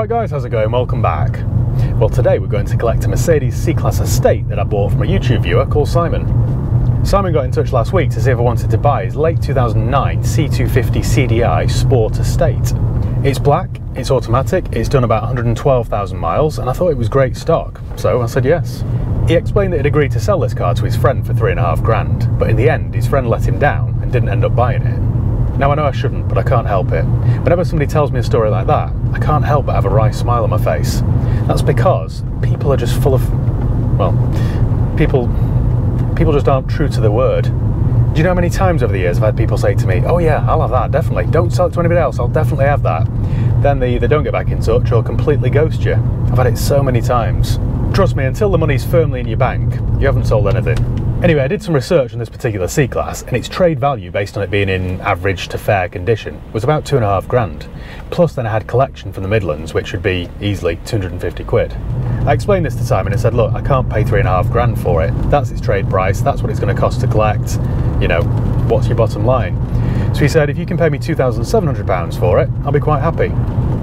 Alright guys, how's it going? Welcome back. Well today we're going to collect a Mercedes C-Class estate that I bought from a YouTube viewer called Simon. Simon got in touch last week to see if I wanted to buy his late 2009 C250 CDI Sport Estate. It's black, it's automatic, it's done about 112,000 miles and I thought it was great stock, so I said yes. He explained that he'd agreed to sell this car to his friend for three and a half grand, but in the end his friend let him down and didn't end up buying it. Now I know I shouldn't, but I can't help it. Whenever somebody tells me a story like that, I can't help but have a wry smile on my face. That's because people are just full of, well, people, people just aren't true to the word. Do you know how many times over the years I've had people say to me, "Oh yeah, I'll have that definitely. Don't sell it to anybody else. I'll definitely have that." Then they either don't get back in touch or completely ghost you. I've had it so many times. Trust me, until the money's firmly in your bank, you haven't sold anything. Anyway, I did some research on this particular C-Class, and its trade value, based on it being in average to fair condition, was about two and a half grand. Plus, then I had collection from the Midlands, which would be easily 250 quid. I explained this to Simon and said, look, I can't pay three and a half grand for it. That's its trade price, that's what it's going to cost to collect. You know, what's your bottom line? So he said, if you can pay me £2,700 for it, I'll be quite happy.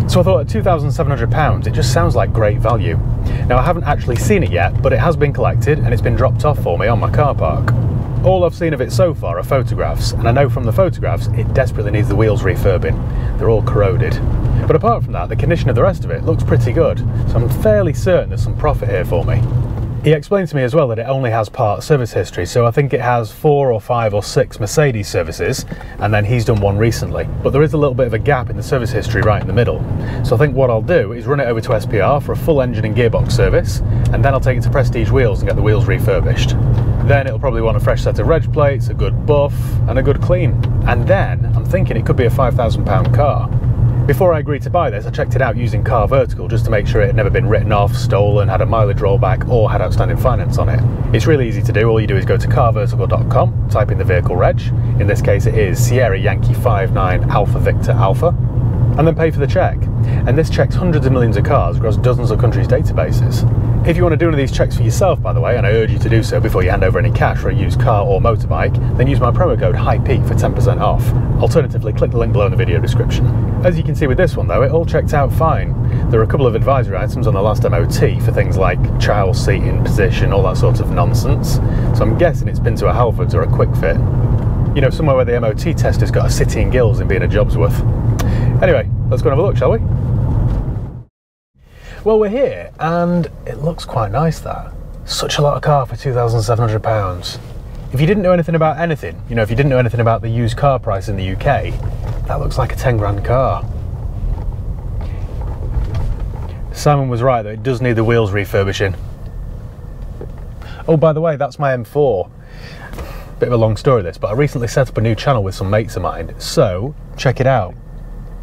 So I thought at £2,700, it just sounds like great value. Now I haven't actually seen it yet, but it has been collected and it's been dropped off for me on my car park. All I've seen of it so far are photographs, and I know from the photographs it desperately needs the wheels refurbing. They're all corroded. But apart from that, the condition of the rest of it looks pretty good, so I'm fairly certain there's some profit here for me. He explained to me as well that it only has part service history, so I think it has four or five or six Mercedes services, and then he's done one recently. But there is a little bit of a gap in the service history right in the middle. So I think what I'll do is run it over to SPR for a full engine and gearbox service, and then I'll take it to Prestige Wheels and get the wheels refurbished. Then it'll probably want a fresh set of reg plates, a good buff, and a good clean. And then I'm thinking it could be a £5,000 car. Before I agreed to buy this, I checked it out using Car Vertical just to make sure it had never been written off, stolen, had a mileage rollback, or had outstanding finance on it. It's really easy to do. All you do is go to carvertical.com, type in the vehicle reg. In this case, it is Sierra Yankee 59 Alpha Victor Alpha, and then pay for the check. And this checks hundreds of millions of cars across dozens of countries' databases. If you want to do one of these checks for yourself, by the way, and I urge you to do so before you hand over any cash for a used car or motorbike, then use my promo code HIGHPEAK for 10% off. Alternatively, click the link below in the video description. As you can see with this one though, it all checked out fine. There are a couple of advisory items on the last MOT for things like child seating position, all that sort of nonsense. So I'm guessing it's been to a Halfords or a Kwik Fit. You know, somewhere where the MOT tester's got a City and Guilds in being a job's worth. Anyway, let's go and have a look, shall we? Well, we're here, and it looks quite nice, that. Such a lot of car for £2,700. If you didn't know anything about anything, you know, if you didn't know anything about the used car price in the UK, that looks like a 10 grand car. Simon was right, though, it does need the wheels refurbishing. Oh, by the way, that's my M4. Bit of a long story, this, but I recently set up a new channel with some mates of mine, so check it out.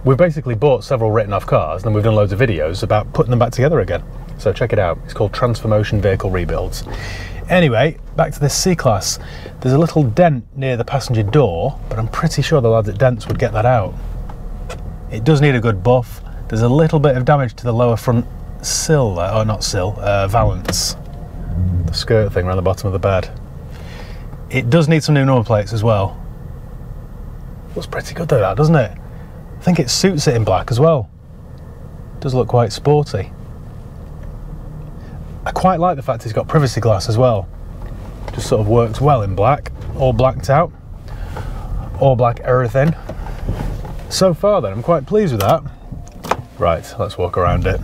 We've basically bought several written off cars and we've done loads of videos about putting them back together again. So check it out. It's called Transformation Vehicle Rebuilds. Anyway, back to this C-Class. There's a little dent near the passenger door, but I'm pretty sure the lads at Dents would get that out. It does need a good buff. There's a little bit of damage to the lower front sill, or oh, not sill, uh, valance. The skirt thing around the bottom of the bed. It does need some new number plates as well. Looks pretty good though, that, doesn't it? I think it suits it in black as well. It does look quite sporty. I quite like the fact it's got privacy glass as well. Just sort of works well in black, all blacked out, all black everything. So far then, I'm quite pleased with that. Right, let's walk around it.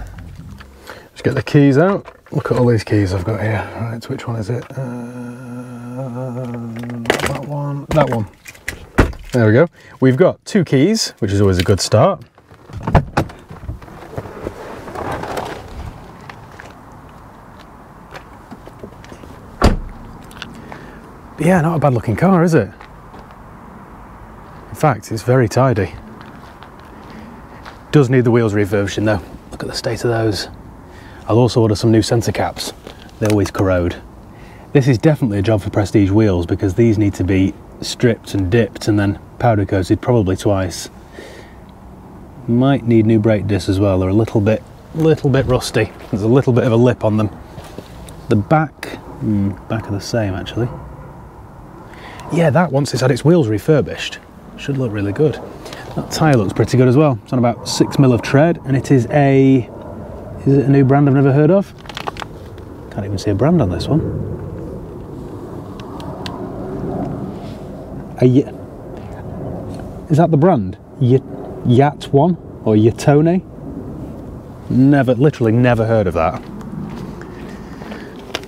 Just get the keys out. Look at all these keys I've got here. Right, which one is it? Uh, that one, that one. There we go. We've got two keys, which is always a good start. But yeah, not a bad looking car, is it? In fact, it's very tidy. Does need the wheels refurbishing though. Look at the state of those. I'll also order some new centre caps. They always corrode. This is definitely a job for Prestige wheels because these need to be stripped and dipped and then powder coated probably twice. Might need new brake discs as well. They're a little bit, little bit rusty. There's a little bit of a lip on them. The back, hmm, back are the same actually. Yeah, that once it's had its wheels refurbished, should look really good. That tyre looks pretty good as well. It's on about six mil of tread and it is a Is it a new brand I've never heard of? Can't even see a brand on this one. A y- Is that the brand? Y- Yat one or Yatone? Never, literally never heard of that.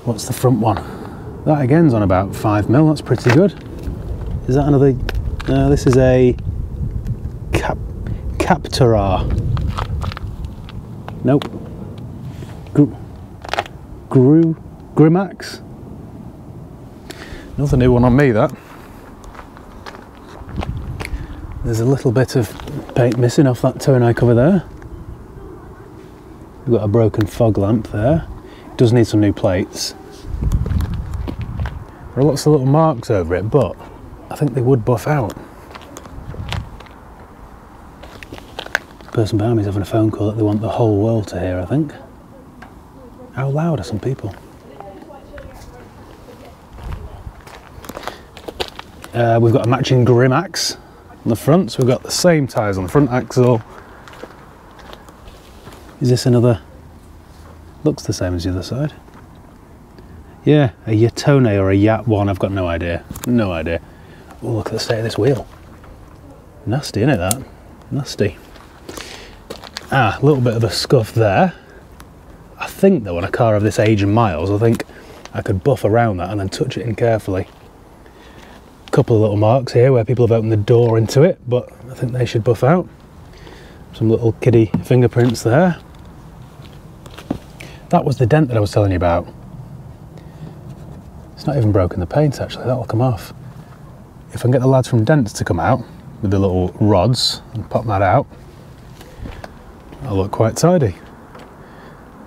What's the front one? That again's on about five mil. That's pretty good. Is that another? No, this is a Cap Captura. Nope. Gr- Gru Gremax. Another new one on me. That. There's a little bit of paint missing off that toe and eye cover there. We've got a broken fog lamp there. It does need some new plates. There are lots of little marks over it, but I think they would buff out. person behind me is having a phone call that they want the whole world to hear, I think. How loud are some people? Uh, we've got a matching Gremax on the front, so we've got the same tyres on the front axle. Is this another? Looks the same as the other side. Yeah, a Yatone or a Yat one, I've got no idea. No idea. Oh, look at the state of this wheel. Nasty, isn't it, that? Nasty. Ah, a little bit of a scuff there. I think though, on a car of this age and miles, I think I could buff around that and then touch it in carefully. Couple of little marks here where people have opened the door into it, but I think they should buff out. Some little kiddie fingerprints there. That was the dent that I was telling you about. It's not even broken the paint actually, that'll come off. If I can get the lads from Dents to come out with the little rods and pop that out, I'll look quite tidy.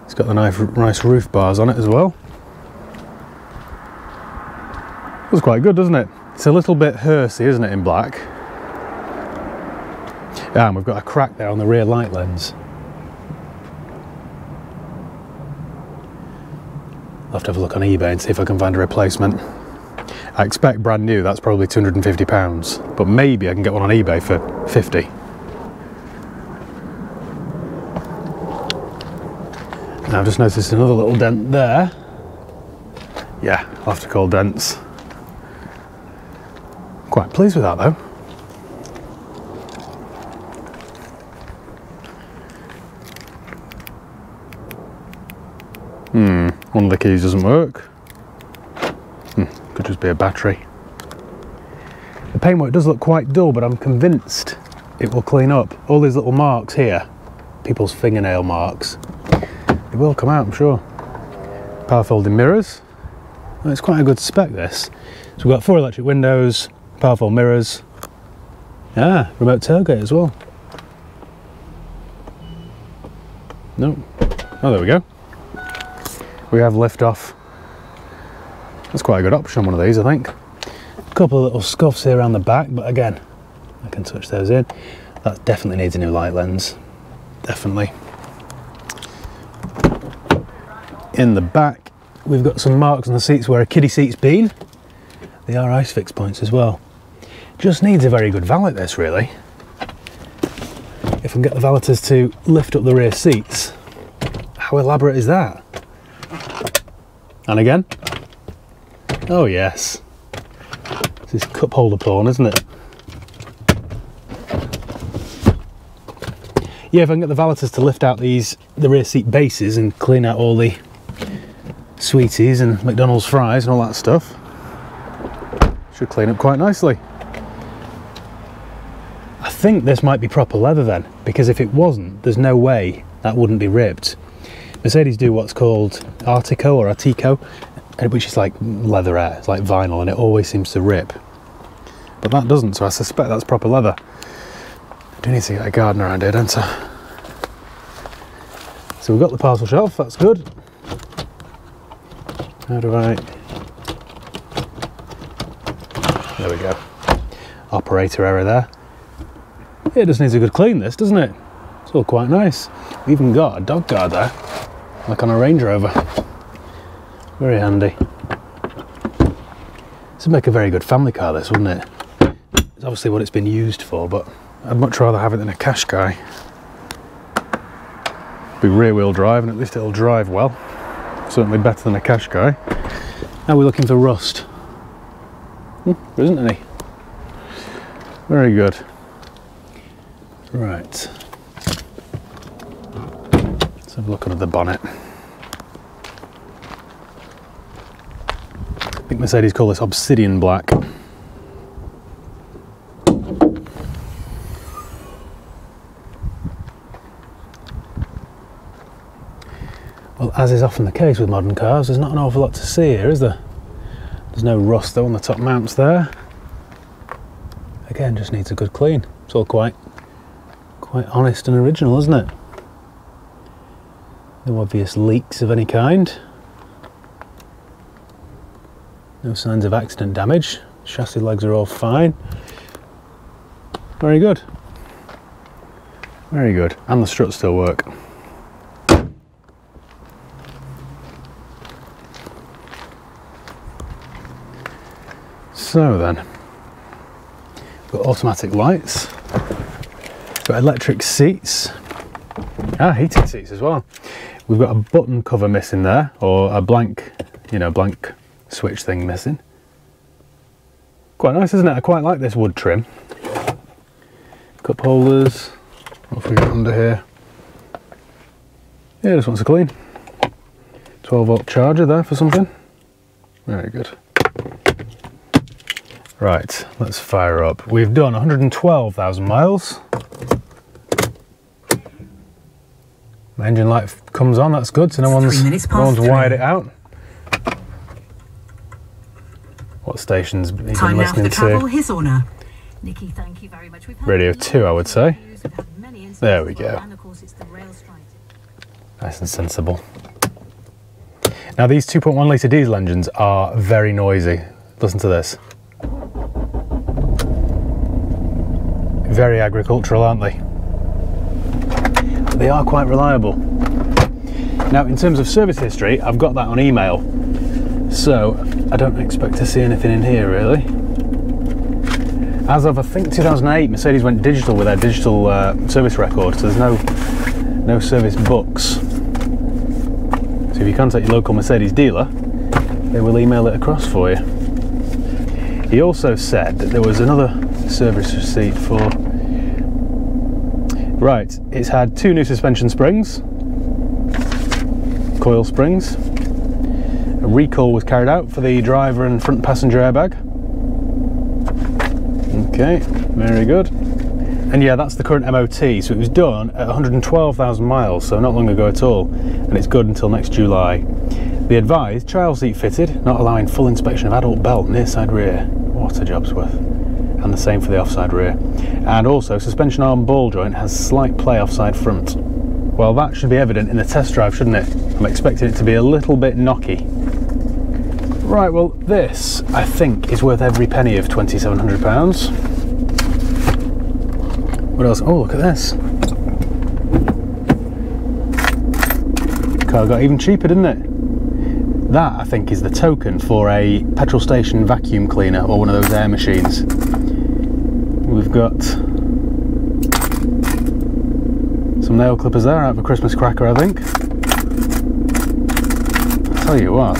It's got the nice, nice roof bars on it as well. Looks quite good, doesn't it? It's a little bit hearsey, isn't it, in black? Yeah, and we've got a crack there on the rear light lens. I'll have to have a look on eBay and see if I can find a replacement. I expect brand new, that's probably £250, but maybe I can get one on eBay for 50 Now I've just noticed another little dent there. Yeah, I'll have to call dents. Quite pleased with that though. Hmm, one of the keys doesn't work. Hmm, could just be a battery. The paintwork does look quite dull, but I'm convinced it will clean up. All these little marks here, people's fingernail marks, it will come out, I'm sure. Power folding mirrors. Well, it's quite a good spec, this. So we've got four electric windows, powerful mirrors. Ah, remote tailgate as well. No. Oh, there we go. We have lift off. That's quite a good option on one of these, I think. A couple of little scuffs here around the back, but again, I can touch those in. That definitely needs a new light lens. Definitely. in the back we've got some marks on the seats where a kiddie seat's been they are ISOFIX points as well just needs a very good valet this really if I can get the valeters to lift up the rear seats how elaborate is that and again oh yes this is cup holder porn isn't it yeah if I can get the valeters to lift out these the rear seat bases and clean out all the sweeties and McDonald's fries and all that stuff. Should clean up quite nicely. I think this might be proper leather then, because if it wasn't, there's no way that wouldn't be ripped. Mercedes do what's called Artico or Artico, which is like leatherette, it's like vinyl, and it always seems to rip. But that doesn't, so I suspect that's proper leather. I do need to get a garden around here, don't I? So we've got the parcel shelf, that's good. How do I... There we go. Operator error there. It just needs a good clean this, doesn't it? It's all quite nice. We even got a dog guard there, like on a Range Rover. Very handy. This would make a very good family car this, wouldn't it? It's obviously what it's been used for, but I'd much rather have it than a Qashqai. be rear wheel drive and at least it'll drive well. Certainly better than a Qashqai. Now we're looking for rust. Hmm, there isn't any. Very good. Right. Let's have a look under the bonnet. I think Mercedes call this obsidian black. Well, as is often the case with modern cars, there's not an awful lot to see here, is there? There's no rust though on the top mounts there. Again, just needs a good clean. It's all quite, quite honest and original, isn't it? No obvious leaks of any kind. No signs of accident damage. Chassis legs are all fine. Very good. Very good. And the struts still work. So then, got automatic lights, got electric seats, ah, heated seats as well. We've got a button cover missing there, or a blank, you know, blank switch thing missing. Quite nice, isn't it? I quite like this wood trim. Cup holders, what we got under here? Yeah, this one's a clean. 12 volt charger there for something. Very good. Right, let's fire up. We've done 112,000 miles. My engine light comes on, that's good, so no one's, no one's wired it out. What stations have been Time now for listening the travel, to? his honour. Nikki, thank you very much. We've Radio 2, I would say. news, we've had many incidents There we go. And of course, it's the rail strike. Nice and sensible. Now these 2.1 litre diesel engines are very noisy. Listen to this. Very agricultural, aren't they? They are quite reliable. Now, in terms of service history, I've got that on email. So, I don't expect to see anything in here really. As of, I think, 2008, Mercedes went digital with their digital uh, service record, so there's no, no service books. So if you contact your local Mercedes dealer, they will email it across for you. He also said that there was another service receipt for. Right, it's had two new suspension springs, coil springs. A recall was carried out for the driver and front passenger airbag. Okay, very good. And yeah, that's the current MOT. So it was done at 112,000 miles, so not long ago at all, and it's good until next July. The advised child seat fitted, not allowing full inspection of adult belt near side rear. What a job's worth. And the same for the offside rear. And also, suspension arm ball joint has slight play offside front. Well, that should be evident in the test drive, shouldn't it? I'm expecting it to be a little bit knocky. Right, well, this I think is worth every penny of £2,700. What else? Oh, look at this. Car got even cheaper, didn't it? That, I think, is the token for a petrol station vacuum cleaner or one of those air machines. We've got some nail clippers there out of a Christmas cracker, I think. I'll tell you what.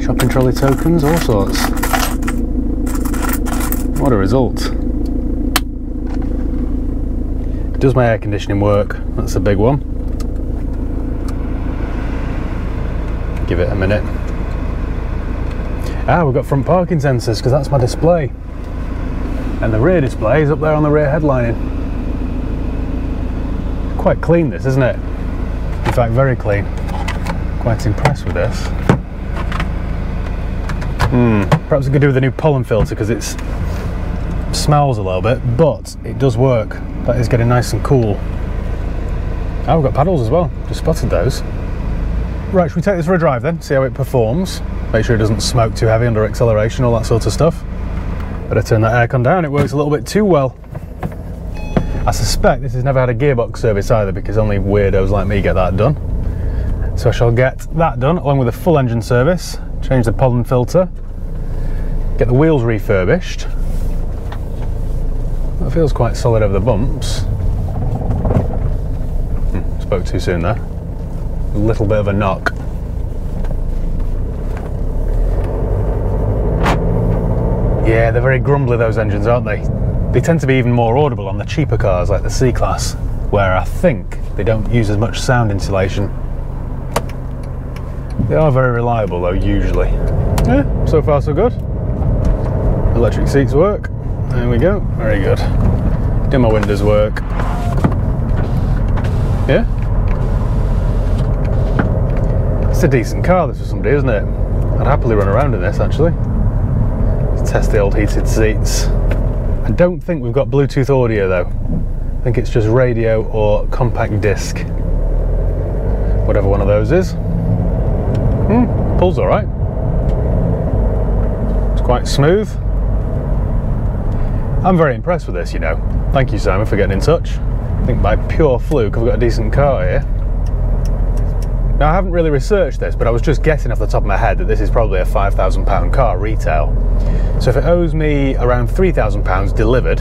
Shopping trolley tokens, all sorts. What a result. Does my air conditioning work? That's a big one. Give it a minute. Ah, we've got front parking sensors because that's my display. And the rear display is up there on the rear headlining. Quite clean this, isn't it? In fact, very clean. Quite impressed with this. Hmm, perhaps I could do with a new pollen filter because it smells a little bit, but it does work. That is getting nice and cool. Oh, we've got paddles as well. Just spotted those. Right, should we take this for a drive then? See how it performs. Make sure it doesn't smoke too heavy under acceleration, all that sort of stuff. Better turn that aircon down, it works a little bit too well. I suspect this has never had a gearbox service either because only weirdos like me get that done. So I shall get that done along with a full engine service, change the pollen filter, get the wheels refurbished. That feels quite solid over the bumps. Hmm, spoke too soon there. Little bit of a knock. Yeah, they're very grumbly, those engines, aren't they? They tend to be even more audible on the cheaper cars like the C Class, where I think they don't use as much sound insulation. They are very reliable though, usually. Yeah, so far so good. Electric seats work. There we go, very good. Do my windows work? It's a decent car, this for somebody, isn't it? I'd happily run around in this actually. Let's test the old heated seats. I don't think we've got Bluetooth audio though. I think it's just radio or compact disc. Whatever one of those is. Hmm, pulls alright. It's quite smooth. I'm very impressed with this, you know. Thank you, Simon, for getting in touch. I think by pure fluke, I've got a decent car here. Now, I haven't really researched this, but I was just guessing off the top of my head that this is probably a £5,000 car retail. So if it owes me around £3,000 delivered,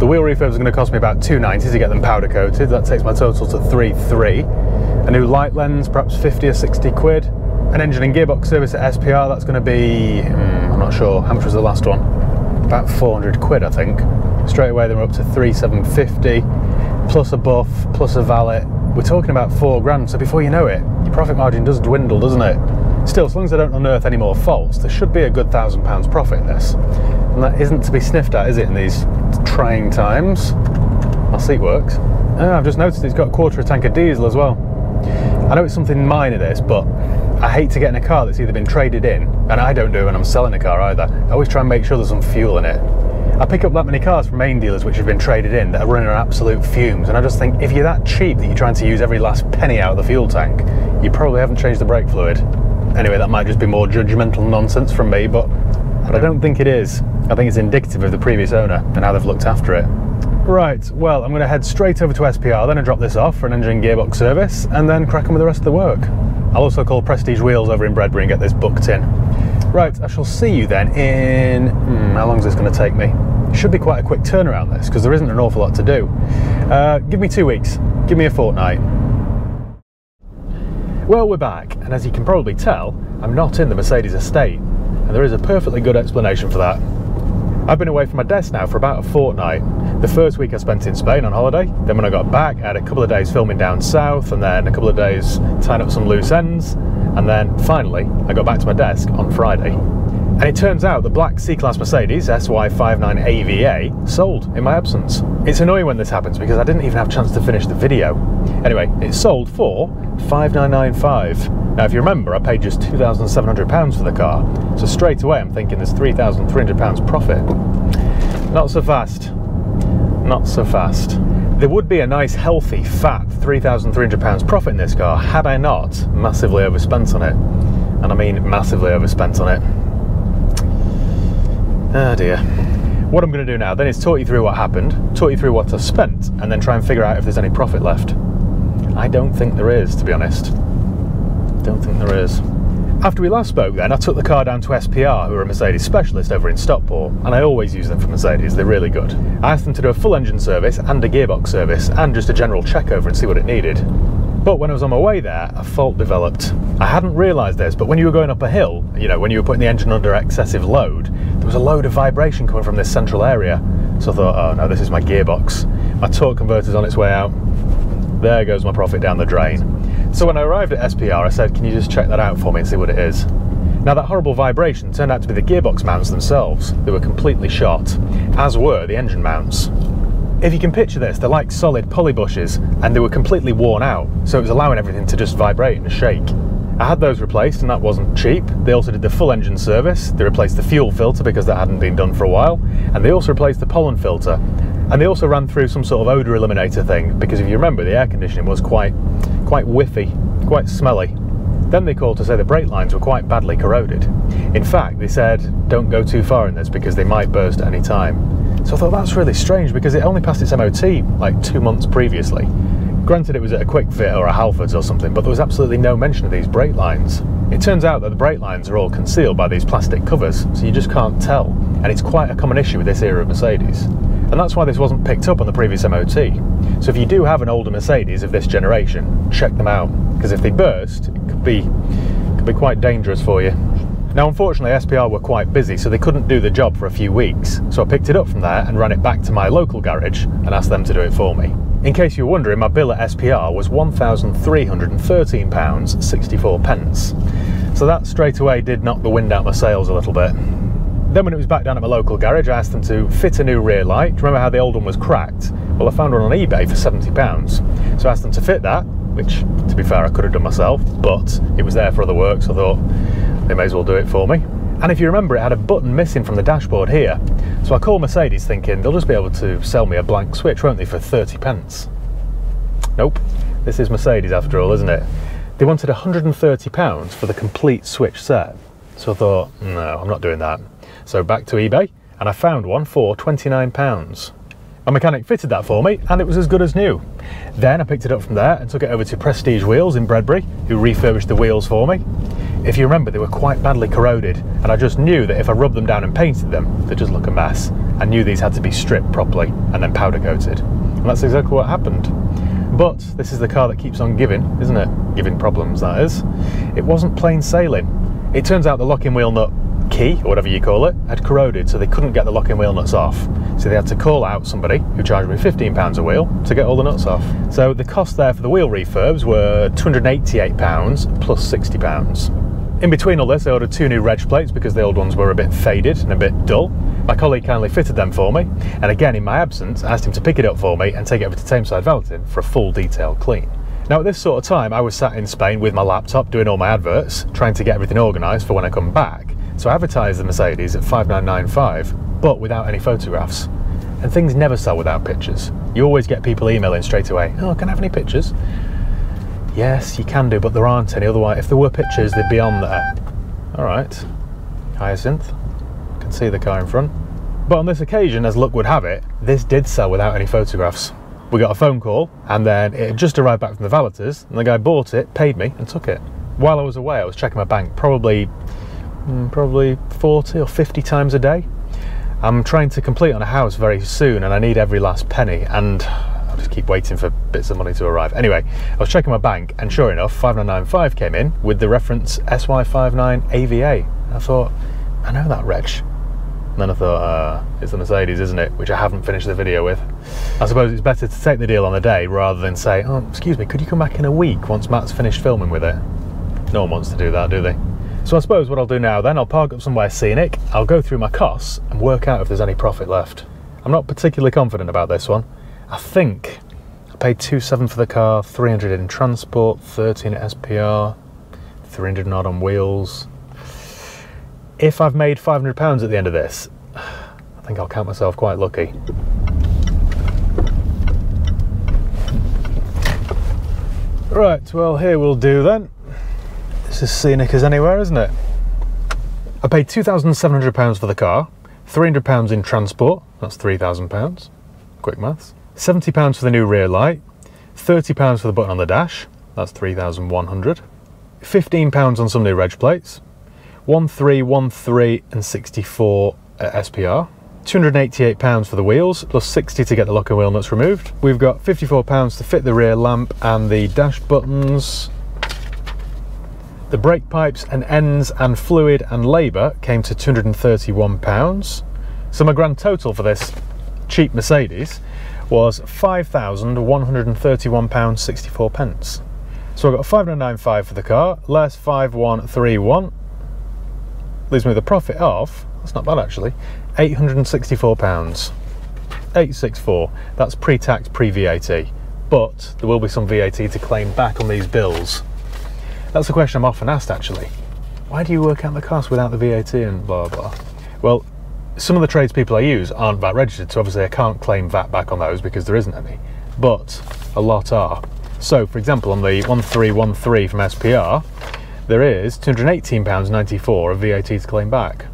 the wheel refurb is going to cost me about 290 to get them powder coated. That takes my total to 33. A new light lens, perhaps 50 or 60 quid. An engine and gearbox service at SPR, that's going to be, hmm, I'm not sure, how much was the last one? About 400 quid, I think. Straight away, they're up to 3750 plus a buff, plus a valet. We're talking about four grand, so before you know it, your profit margin does dwindle, doesn't it? Still, as long as I don't unearth any more faults, there should be a good thousand pounds profit in this. And that isn't to be sniffed at, is it, in these trying times? My seat works. Oh, I've just noticed it's got a quarter of a tank of diesel as well. I know it's something minor this, but I hate to get in a car that's either been traded in, and I don't do it when I'm selling a car either. I always try and make sure there's some fuel in it. I pick up that many cars from main dealers which have been traded in that are running on absolute fumes, and I just think if you're that cheap that you're trying to use every last penny out of the fuel tank, you probably haven't changed the brake fluid. Anyway, that might just be more judgmental nonsense from me, but, but I don't think it is. I think it's indicative of the previous owner and how they've looked after it. Right, well, I'm going to head straight over to SPR, then I drop this off for an engine gearbox service, and then crack on with the rest of the work. I'll also call Prestige Wheels over in Bredbury and get this booked in. Right, I shall see you then in. Hmm, how long is this going to take me? Should be quite a quick turnaround, this, because there isn't an awful lot to do. Uh, give me two weeks, give me a fortnight. Well, we're back, and as you can probably tell, I'm not in the Mercedes estate, and there is a perfectly good explanation for that. I've been away from my desk now for about a fortnight. The first week I spent in Spain on holiday, then when I got back, I had a couple of days filming down south, and then a couple of days tying up some loose ends, and then finally I got back to my desk on Friday. And it turns out the black C-Class Mercedes SY59AVA sold in my absence. It's annoying when this happens because I didn't even have a chance to finish the video. Anyway, it sold for 5995. Now if you remember, I paid just £2,700 for the car, so straight away I'm thinking there's £3,300 profit. Not so fast. Not so fast. There would be a nice, healthy, fat £3,300 profit in this car had I not massively overspent on it. And I mean massively overspent on it. Oh dear. What I'm going to do now then is talk you through what happened, talk you through what I spent, and then try and figure out if there's any profit left. I don't think there is, to be honest. Don't think there is. After we last spoke then, I took the car down to SPR, who are a Mercedes specialist over in Stockport, and I always use them for Mercedes, they're really good. I asked them to do a full engine service and a gearbox service, and just a general check over and see what it needed. But when I was on my way there, a fault developed. I hadn't realised this, but when you were going up a hill, you know, when you were putting the engine under excessive load, there was a load of vibration coming from this central area. So I thought, oh no, this is my gearbox. My torque converter's on its way out. There goes my profit down the drain. So when I arrived at SPR, I said, can you just check that out for me and see what it is? Now that horrible vibration turned out to be the gearbox mounts themselves. They were completely shot, as were the engine mounts. If you can picture this, they're like solid poly bushes and they were completely worn out, so it was allowing everything to just vibrate and shake. I had those replaced and that wasn't cheap. They also did the full engine service, they replaced the fuel filter because that hadn't been done for a while, and they also replaced the pollen filter. And they also ran through some sort of odour eliminator thing because if you remember the air conditioning was quite quite whiffy, quite smelly. Then they called to say the brake lines were quite badly corroded. In fact, they said don't go too far in this because they might burst at any time. So I thought that's really strange because it only passed its MOT like two months previously. Granted, it was at a Kwik Fit or a Halfords or something, but there was absolutely no mention of these brake lines. It turns out that the brake lines are all concealed by these plastic covers, so you just can't tell, and it's quite a common issue with this era of Mercedes. And that's why this wasn't picked up on the previous MOT. So if you do have an older Mercedes of this generation, check them out, because if they burst, it could be, could be quite dangerous for you. Now, unfortunately, SPR were quite busy, so they couldn't do the job for a few weeks. So I picked it up from there and ran it back to my local garage and asked them to do it for me. In case you're wondering, my bill at SPR was £1,313.64. So that straight away did knock the wind out of my sails a little bit. Then when it was back down at my local garage, I asked them to fit a new rear light. Remember how the old one was cracked? Well, I found one on eBay for £70. So I asked them to fit that, which, to be fair, I could have done myself, but it was there for other work, so I thought they may as well do it for me. And if you remember, it had a button missing from the dashboard here. So I called Mercedes thinking they'll just be able to sell me a blank switch, won't they, for 30 pence? Nope. This is Mercedes after all, isn't it? They wanted £130 for the complete switch set. So I thought, no, I'm not doing that. So back to eBay, and I found one for £29. My mechanic fitted that for me, and it was as good as new. Then I picked it up from there and took it over to Prestige Wheels in Bredbury, who refurbished the wheels for me. If you remember, they were quite badly corroded, and I just knew that if I rubbed them down and painted them, they'd just look a mess. I knew these had to be stripped properly and then powder coated. And that's exactly what happened. But this is the car that keeps on giving, isn't it? Giving problems, that is. It wasn't plain sailing. It turns out the locking wheel nut key, or whatever you call it, had corroded, so they couldn't get the locking wheel nuts off. So they had to call out somebody who charged me £15 a wheel to get all the nuts off. So the cost there for the wheel refurbs were £288 plus £60. In between all this, I ordered two new reg plates because the old ones were a bit faded and a bit dull. My colleague kindly fitted them for me, and again, in my absence, asked him to pick it up for me and take it over to Tameside Valetin for a full detailed clean. Now, at this sort of time, I was sat in Spain with my laptop doing all my adverts, trying to get everything organised for when I come back. So I advertised the Mercedes at 5995, but without any photographs. And things never sell without pictures. You always get people emailing straight away, oh, can I have any pictures? Yes, you can do, but there aren't any. Otherwise, if there were pictures, they'd be on there. All right. Hyacinth. Can see the car in front. But on this occasion, as luck would have it, this did sell without any photographs. We got a phone call, and then it just arrived back from the valeters, and the guy bought it, paid me, and took it. While I was away, I was checking my bank probably, probably 40 or 50 times a day. I'm trying to complete on a house very soon, and I need every last penny. And I just keep waiting for bits of money to arrive. Anyway, I was checking my bank, and sure enough, 5995 came in with the reference SY59AVA. I thought, I know that wretch. And then I thought, uh, it's the Mercedes, isn't it? Which I haven't finished the video with. I suppose it's better to take the deal on the day rather than say, oh, excuse me, could you come back in a week once Matt's finished filming with it? No one wants to do that, do they? So I suppose what I'll do now then, I'll park up somewhere scenic, I'll go through my costs and work out if there's any profit left. I'm not particularly confident about this one. I think I paid two seven for the car, 300 in transport, 13 at SPR, 300 odd on wheels. If I've made 500 pounds at the end of this, I think I'll count myself quite lucky. Right, well here we'll do then. This is scenic as anywhere, isn't it? I paid £2,700 for the car, £300 in transport, that's £3,000, quick maths. £70 for the new rear light, £30 for the button on the dash, that's £3,100, £15 on some new reg plates, 1313 and 64 at SPR. £288 for the wheels, plus 60 to get the locker wheel nuts removed. We've got £54 to fit the rear lamp and the dash buttons. The brake pipes and ends and fluid and labour came to £231. So my grand total for this cheap Mercedes was £5,131.64. pence. So I got 5995 for the car, less 5131. Leaves me with a profit of, that's not bad actually, £864. 864. That's pre-tax, pre-VAT. But there will be some VAT to claim back on these bills. That's a question I'm often asked actually. Why do you work out the cost without the VAT and blah blah? Well, some of the tradespeople I use aren't VAT registered, so obviously I can't claim VAT back on those because there isn't any. But a lot are. So, for example, on the 1313 from SPR, there is £218.94 of VAT to claim back.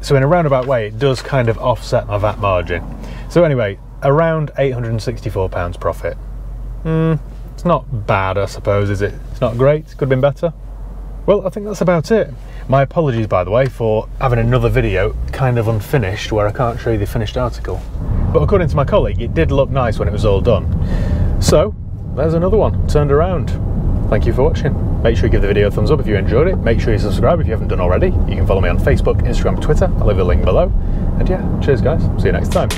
So, in a roundabout way, it does kind of offset my VAT margin. So, anyway, around £864 profit. Hmm, it's not bad, I suppose, is it? It's not great, could have been better. Well, I think that's about it. My apologies, by the way, for having another video kind of unfinished where I can't show you the finished article. But according to my colleague, it did look nice when it was all done. So, there's another one turned around. Thank you for watching. Make sure you give the video a thumbs up if you enjoyed it. Make sure you subscribe if you haven't done already. You can follow me on Facebook, Instagram, Twitter. I'll leave a link below. And yeah, cheers guys. See you next time.